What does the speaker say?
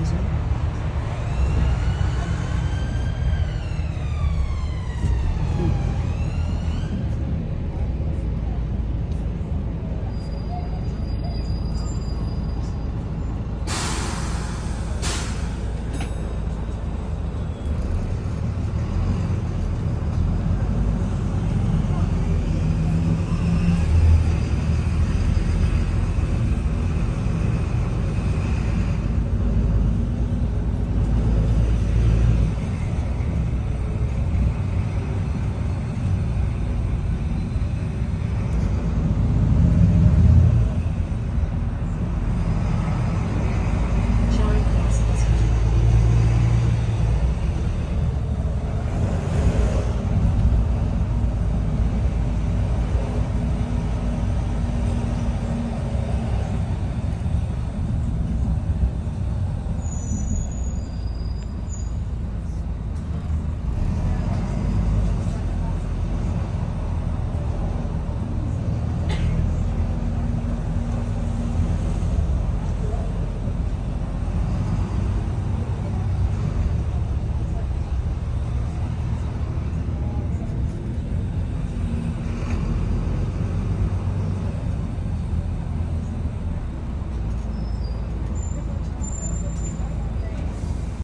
advisor.